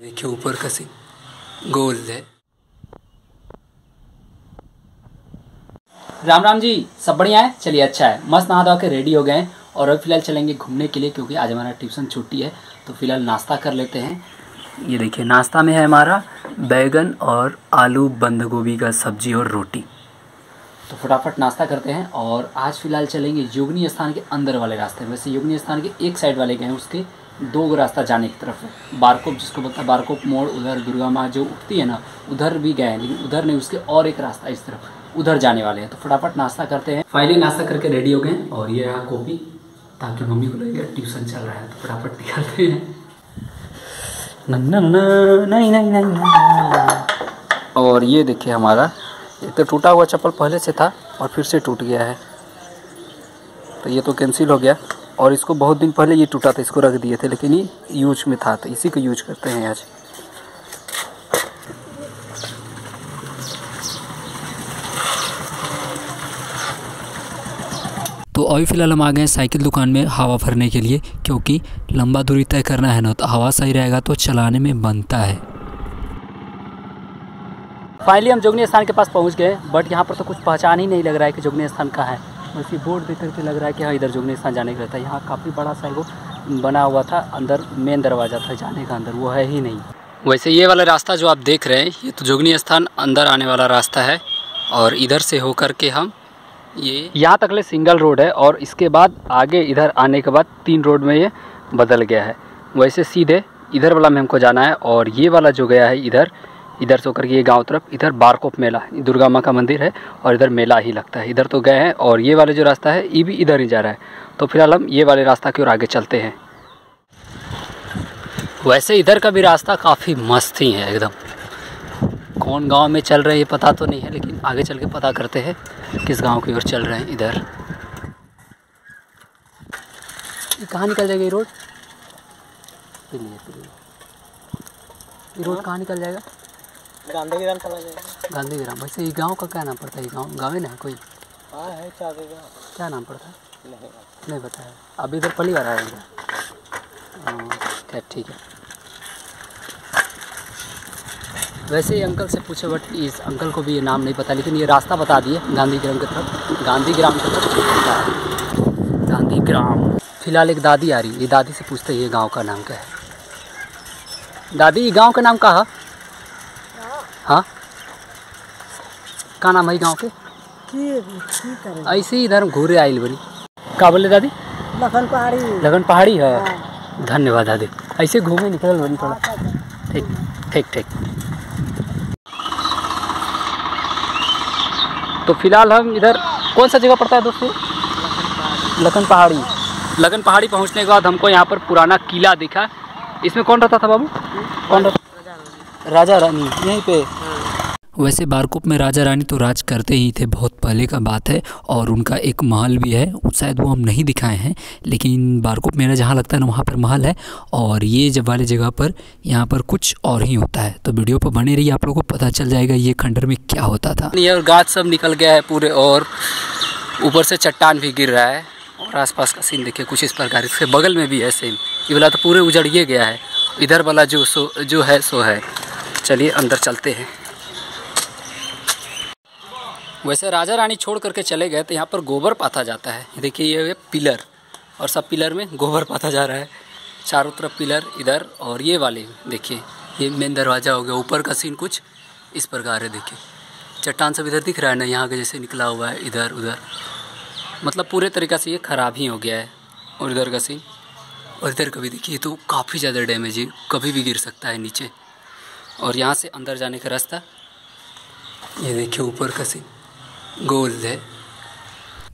देखिए, ऊपर का सीन। गोल है। राम राम जी, सब बढ़िया है? चलिए अच्छा है। मस्त नहा धो के रेडी हो गए हैं और अब फ़िलहाल चलेंगे घूमने के लिए क्योंकि आज हमारा ट्यूशन छुट्टी है तो फ़िलहाल नाश्ता कर लेते हैं। ये देखिए, नाश्ता में है हमारा बैगन और आलू बंद गोभी का सब्ज़ी और रोटी। तो फटाफट नाश्ता करते हैं और आज फ़िलहाल चलेंगे योगनी स्थान के अंदर वाले रास्ते। वैसे योगनी स्थान के एक साइड वाले गए हैं उसके। दो रास्ता जाने की तरफ़ है। बारकोप, जिसको बोलता है बारकोप मोड़, उधर दुर्गा माँ जो उठती है ना, उधर भी गए हैं, लेकिन उधर नहीं, उसके और एक रास्ता इस तरफ़, उधर जाने वाले हैं। तो फटाफट नाश्ता करते हैं। फाइनली नाश्ता करके रेडी हो गए और ये रहा कॉपी ताकि मम्मी को लगे ट्यूशन चल रहा है तो फटाफट निकालते हैं। और ये देखिए हमारा एक तो टूटा हुआ चप्पल पहले से था, और फिर से टूट गया है। तो ये तो कैंसिल हो गया। और इसको बहुत दिन पहले ये टूटा था इसको रख दिए थे लेकिन ये यूज़ में था तो इसी को यूज़ करते हैं आज। तो अभी फ़िलहाल हम आ गए हैं साइकिल दुकान में हवा भरने के लिए क्योंकि लंबा दूरी तय करना है ना तो हवा सही रहेगा तो चलाने में बनता है। फाइनली हम जोगनी स्थान के पास पहुँच गए बट यहाँ पर तो कुछ पहचान ही नहीं लग रहा है कि जोगनी स्थान कहाँ है। बस ये बोर्ड देख करके लग रहा है कि हाँ इधर जोगनी स्थान जाने का रहता है। यहाँ काफ़ी बड़ा सा वो बना हुआ था अंदर मेन दरवाज़ा था जाने का अंदर वो है ही नहीं। वैसे ये वाला रास्ता जो आप देख रहे हैं ये तो जोगनी स्थान अंदर आने वाला रास्ता है और इधर से होकर के हम ये यहाँ तक ले सिंगल रोड है और इसके बाद आगे इधर आने के बाद तीन रोड में ये बदल गया है। वैसे सीधे इधर वाला में हमको जाना है और ये वाला जो गया है इधर इधर से होकर के ये गाँव तरफ़, इधर बारकोप मेला, दुर्गा माँ का मंदिर है और इधर मेला ही लगता है। इधर तो गए हैं और ये वाले जो रास्ता है, ये भी इधर ही जा रहा है। तो फ़िलहाल हम ये वाले रास्ता की ओर आगे चलते हैं। वैसे इधर का भी रास्ता काफ़ी मस्त ही है एकदम। कौन गाँव में चल रहे हैं ये पता तो नहीं है, लेकिन आगे चल के पता करते हैं किस गाँव की ओर चल रहे हैं इधर। कहाँ निकल जाएगा ये रोड? ये रोड कहाँ निकल जाएगा? गांधी ग्राम चला जाएगा। गांधी ग्राम वैसे ये गाँव का क्या नाम पड़ता है? ये गाँव गाँव है ना कोई? हाँ है जगह क्या नाम पड़ता है? नहीं नहीं बताया अब इधर पहली बार आया क्या ठीक है। वैसे ही अंकल से पूछे बट इस अंकल को भी ये नाम नहीं पता लेकिन ये रास्ता बता दिए गांधी ग्राम की तरफ़। गांधी ग्राम की तरफ़। गांधी ग्राम फ़िलहाल एक दादी आ रही है। ये दादी से पूछते हैं ये गाँव का नाम क्या है? दादी ये गाँव का नाम कहा? हाँ? का नाम है गाँव के? ऐसे ही इधर घूरे आइल बनी। का बोले दादी? लखन पहाड़ी। लगन पहाड़ी है? धन्यवाद दादी। ऐसे घूमे निकल बनी थोड़ा। ठीक ठीक ठीक। तो फ़िलहाल हम इधर कौन सा जगह पड़ता है दोस्तों? लखन पहाड़ी। लगन पहाड़ी पहुँचने के बाद हमको यहाँ पर पुराना किला दिखा। इसमें कौन रहता था बाबू? कौन रहता राजा रानी यहीं पे। वैसे बारकोप में राजा रानी तो राज करते ही थे बहुत पहले का बात है और उनका एक महल भी है शायद वो हम नहीं दिखाए हैं लेकिन बारकोप मेरा जहाँ लगता है ना वहाँ पर महल है और ये जब वाले जगह पर यहाँ पर कुछ और ही होता है। तो वीडियो पर बने रहिए आप लोगों को पता चल जाएगा ये खंडर में क्या होता था। ये और गाछ सब निकल गया है पूरे और ऊपर से चट्टान भी गिर रहा है और आसपास का सीन देखिए कुछ इस प्रकार इसके बगल में भी है सेम ये वाला तो पूरे उजड़िए गया है इधर वाला जो सो जो है सो है। चलिए अंदर चलते हैं। वैसे राजा रानी छोड़ करके चले गए तो यहाँ पर गोबर पाथा जाता है। देखिए ये पिलर और सब पिलर में गोबर पाथा जा रहा है। चारों तरफ़ पिलर इधर और ये वाले, देखिए, ये मेन दरवाज़ा हो गया। ऊपर का सीन कुछ इस प्रकार है, देखिए। चट्टान सब इधर दिख रहा है ना, यहाँ के जैसे निकला हुआ है, इधर, उधर। मतलब पूरे तरीक़े से ये ख़राब ही हो गया है। और इधर का सीन और इधर कभी देखिए तो काफ़ी ज़्यादा डैमेज है कभी भी गिर सकता है नीचे। और यहाँ से अंदर जाने का रास्ता ये देखिए ऊपर का सीन गोल है।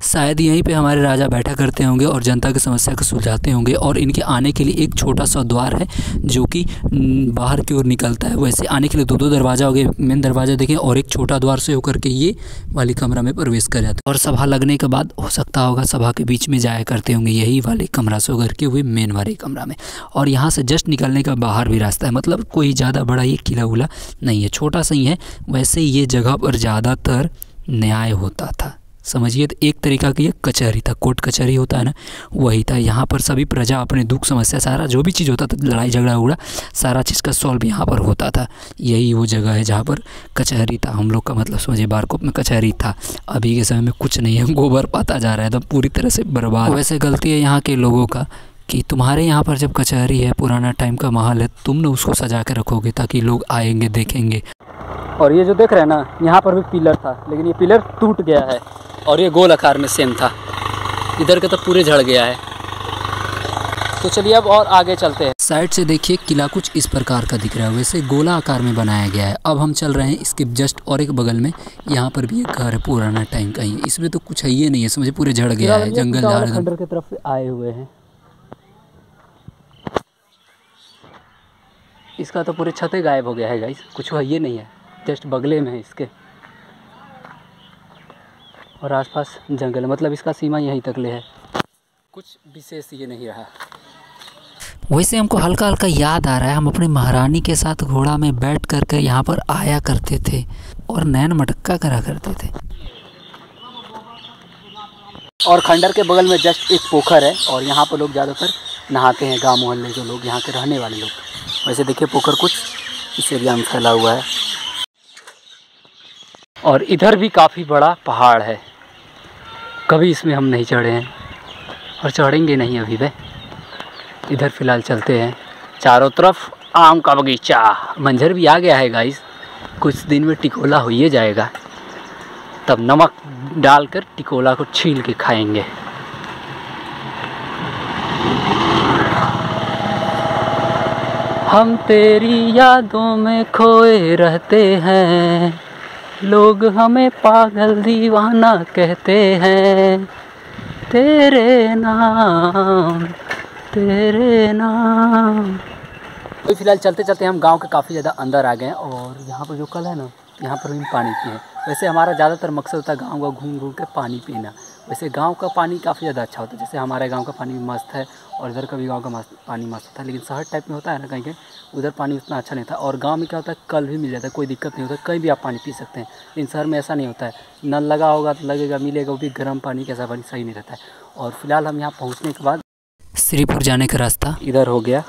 शायद यहीं पे हमारे राजा बैठा करते होंगे और जनता की समस्या को सुलझाते होंगे और इनके आने के लिए एक छोटा सा द्वार है जो कि बाहर की ओर निकलता है। वैसे आने के लिए दो दो दरवाज़ा हो गए, मेन दरवाज़ा देखें और एक छोटा द्वार से होकर के ये वाली कमरा में प्रवेश कर जाते हैं। और सभा लगने के बाद हो सकता होगा सभा के बीच में जाया करते होंगे, यही वाले कमरा से होकर के हुए मेन वाले कमरा में। और यहाँ से जस्ट निकलने का बाहर भी रास्ता है मतलब कोई ज़्यादा बड़ा ये किला उला नहीं है, छोटा सा ही है। वैसे ये जगह पर ज़्यादातर न्याय होता था। समझिए तो एक तरीका की कचहरी था, कोर्ट कचहरी होता है ना, वही था। यहाँ पर सभी प्रजा अपने दुख, समस्या, सारा, जो भी चीज़ होता था, लड़ाई, झगड़ा, उगड़ा, सारा चीज़ का सॉल्व यहाँ पर होता था। यही वो जगह है जहाँ पर कचहरी था। हम लोग का मतलब समझिए, बारकोप में कचहरी था। अभी के समय में कुछ नहीं है गोबर पाता जा रहा है तो पूरी तरह से बर्बाद। वैसे गलती है यहाँ के लोगों का कि तुम्हारे यहाँ पर जब कचहरी है, पुराना टाइम का माहौल है तुम ना उसको सजा के रखोगे ताकि लोग आएँगे, देखेंगे। और ये जो देख रहे हैं ना, यहाँ पर भी पिलर था, लेकिन ये पिलर टूट गया है। और ये गोल आकार में सेम था। इधर का तो पूरे झड़ गया है। तो चलिए अब और आगे चलते हैं। साइड से देखिए किला कुछ इस प्रकार का दिख रहा है। वैसे गोला आकार में बनाया गया है। अब हम चल रहे हैं इसके जस्ट और एक बगल में। यहाँ पर भी एक घर है पुराना टाइम का ही। इसमें तो कुछ है ही नहीं है समझे पूरे झड़ गया है जंगल झाड़। की। तरफ़ से आए हुए हैं। इसका तो पूरे छते गायब हो गया है गाइस कुछ है ये नहीं है जस्ट बगले में है इसके। और आसपास जंगल है। मतलब इसका सीमा यहीं तक ले है। कुछ विशेष ये नहीं रहा। वैसे हमको हल्का हल्का याद आ रहा है हम अपनी महारानी के साथ घोड़ा में बैठ कर के यहाँ पर आया करते थे और नैन मटक्का करा करते थे। और खंडर के बगल में जस्ट एक पोखर है और यहाँ पर लोग ज़्यादातर नहाते हैं गाँव मोहल्ले जो लोग यहाँ के रहने वाले लोग। वैसे देखिए पोखर कुछ इस एरिया में फैला हुआ है। और इधर भी काफ़ी बड़ा पहाड़ है। कभी इसमें हम नहीं चढ़े हैं। और चढ़ेंगे नहीं अभी भी। इधर फ़िलहाल चलते हैं। चारों तरफ़ आम का बगीचा। मंजर भी आ गया है गाइस कुछ दिन में टिकोला हो ही जाएगा। तब नमक डालकर टिकोला को छील के खाएँगे। हम तेरी यादों में खोए रहते हैं। लोग हमें पागल दीवाना कहते हैं। तेरे नाम तेरे नाम। तो फ़िलहाल चलते चलते हम गाँव के काफ़ी ज़्यादा अंदर आ गए और यहाँ पर जो कल है ना, यहाँ पर भी पानी पिए वैसे हमारा ज़्यादातर मकसद होता है गाँव का घूम घूम के पानी पीना। वैसे गाँव का पानी काफ़ी ज़्यादा अच्छा होता है। जैसे हमारे गाँव का पानी मस्त है और इधर का भी गाँव का मस्त पानी मस्त होता है लेकिन शहर टाइप में होता है ना कहीं कहीं उधर पानी उतना अच्छा नहीं था और गाँव में क्या होता है कल भी मिल जाता है कोई दिक्कत नहीं होता कहीं भी आप पानी पी सकते हैं। लेकिन शहर में ऐसा नहीं होता है। नल लगा होगा तो लगेगा मिलेगा वो भी गर्म पानी कैसा पानी सही नहीं रहता है। और फ़िलहाल हम यहाँ पहुँचने के बाद श्रीपुर जाने का रास्ता? इधर हो गया।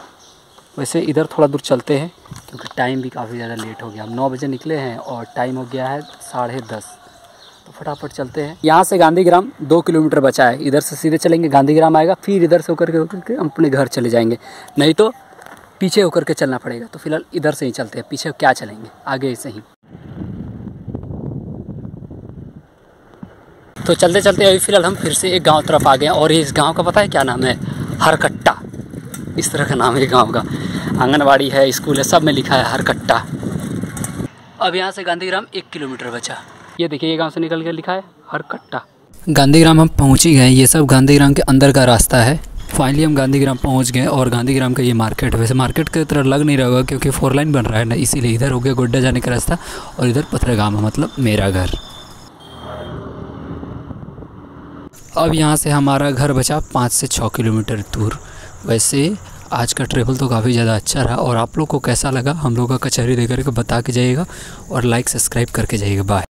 वैसे इधर थोड़ा दूर चलते हैं क्योंकि टाइम भी काफ़ी ज़्यादा लेट हो गया। हम नौ बजे निकले हैं और टाइम हो गया है साढ़े दस। फटाफट चलते हैं। यहाँ से गांधीग्राम दो किलोमीटर बचा है। इधर से सीधे चलेंगे, गांधीग्राम आएगा, फिर इधर से होकर के होकर के हम अपने घर चले जाएँगे। नहीं तो पीछे होकर के चलना पड़ेगा। तो फ़िलहाल इधर से ही चलते हैं। पीछे क्या चलेंगे? आगे से ही। तो चलते चलते अभी फ़िलहाल हम फिर से एक गाँव तरफ़ आ गए और इस गाँव का पता है क्या नाम है? हरकट्टा। इस तरह का नाम है गाँव का। आंगनबाड़ी है, स्कूल है, सब में लिखा है हरकट्टा। अब यहाँ से गांधीग्राम एक किलोमीटर बचा। ये देखिए, ये गाँव से निकल के लिखा है हर हरकट्टा। गांधीग्राम हम पहुँच ही गए, ये सब गांधीग्राम के अंदर का रास्ता है। फाइनली हम गांधीग्राम पहुँच गए और गांधीग्राम का ये मार्केट वैसे मार्केट की तरह लग नहीं रहा होगा क्योंकि फोर लाइन बन रहा है ना, इसीलिए इधर हो गया गोड्डा जाने का रास्ता और इधर पथरगाम मतलब मेरा घर। अब यहाँ से हमारा घर बचा पाँच से छः किलोमीटर दूर। वैसे आज का ट्रेवल तो काफ़ी ज़्यादा अच्छा रहा और आप लोग को कैसा लगा, हम लोग का कचहरी देकर के बता के जाइएगा और लाइक सब्सक्राइब करके जाइएगा। बाय